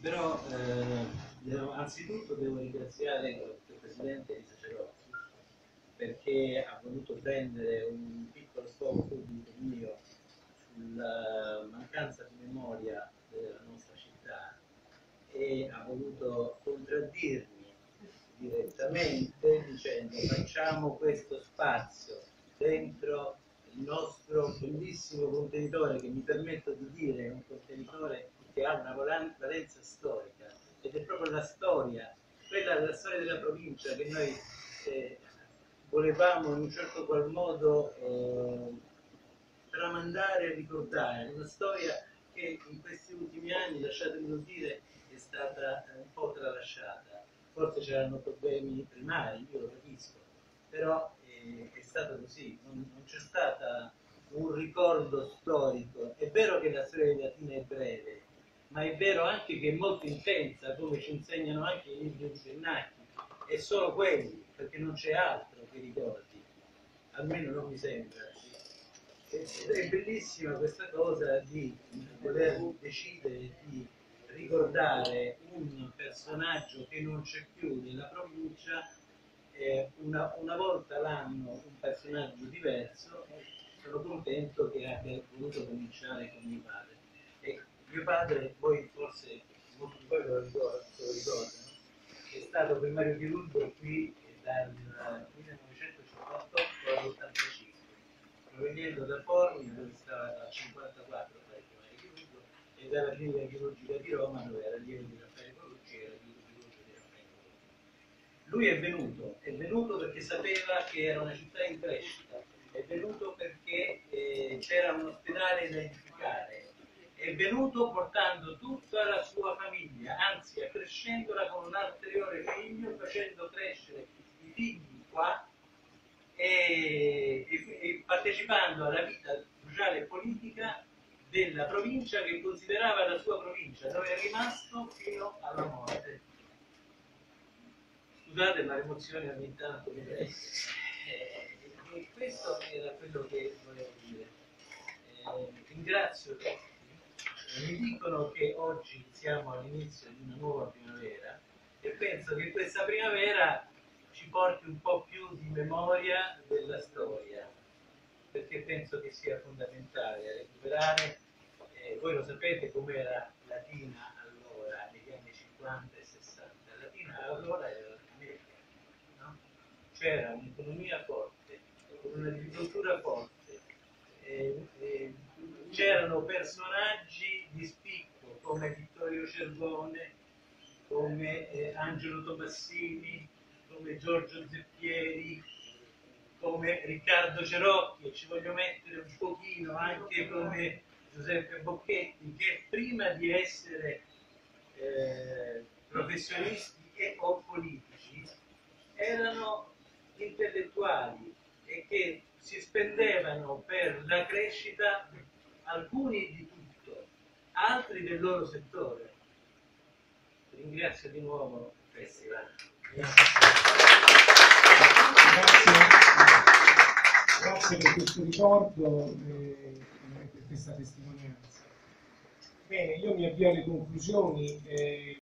però eh, devo- anzitutto devo ringraziare il Presidente di Sacerdotti perché ha voluto prendere un piccolo sfogo pubblico mio sulla mancanza di memoria della nostra città e ha voluto contraddirmi direttamente dicendo facciamo questo spazio dentro il nostro bellissimo contenitore che mi permetto di dire è un contenitore che ha una valenza storica ed è proprio la storia, quella della storia della provincia che noi eh, volevamo in un certo qual modo eh, tramandare e ricordare, una storia che in questi ultimi anni, lasciatemelo dire, è stata un po' tralasciata. Forse c'erano problemi primari, io lo capisco, però eh, è stato così, non, non c'è stato un ricordo storico. È vero che la storia di Latina è breve, ma è vero anche che è molto intensa, come ci insegnano anche i libri di Pennacchi, è solo quelli, perché non c'è altro che ricordi, almeno non mi sembra. Ed è bellissima questa cosa di voler decidere di ricordare un personaggio che non c'è più nella provincia, eh, una, una volta l'anno un personaggio diverso, sono contento che abbia voluto cominciare con mio padre. Mio padre, voi forse molti di voi lo ricordano, è stato primario chirurgo qui dal 1958 all'85 provenendo da Forni dove stava dal 54 fare primario chirurgo e dalla clinica chirurgica di Roma dove era allievo di Raffaele Colucci era chirurgo di Raffaele Colucci. Lui è venuto, è venuto perché sapeva che era una città in crescita, è venuto perché eh, c'era un ospedale da venuto portando tutta la sua famiglia, anzi accrescendola con un ulteriore figlio, facendo crescere i figli qua e, e- e partecipando alla vita sociale e politica della provincia che considerava la sua provincia, dove è rimasto fino alla morte. Scusate ma l'emozione ogni tanto mi. Eh, questo era quello che volevo dire. Eh, ringrazio tutti. Mi dicono che oggi siamo all'inizio di una nuova primavera e penso che questa primavera ci porti un po' più di memoria della storia, perché penso che sia fondamentale recuperare, eh, voi lo sapete com'era Latina allora, negli anni 50 e 60, Latina allora era l'America, no? c'era un'economia forte, un'agricoltura forte, eh, eh, c'erano personaggi di spicco come Vittorio Cervone, come eh, Angelo Tomassini, come Giorgio Zeppieri, come Riccardo Cerocchi e ci voglio mettere un pochino anche come Giuseppe Bocchetti che prima di essere eh, professionisti e o politici erano intellettuali e che si spendevano per la crescita alcuni di tutto, altri del loro settore. Ringrazio di nuovo il Festival. Grazie, grazie per questo ricordo e per questa testimonianza. Bene, io mi avvio alle conclusioni. eh,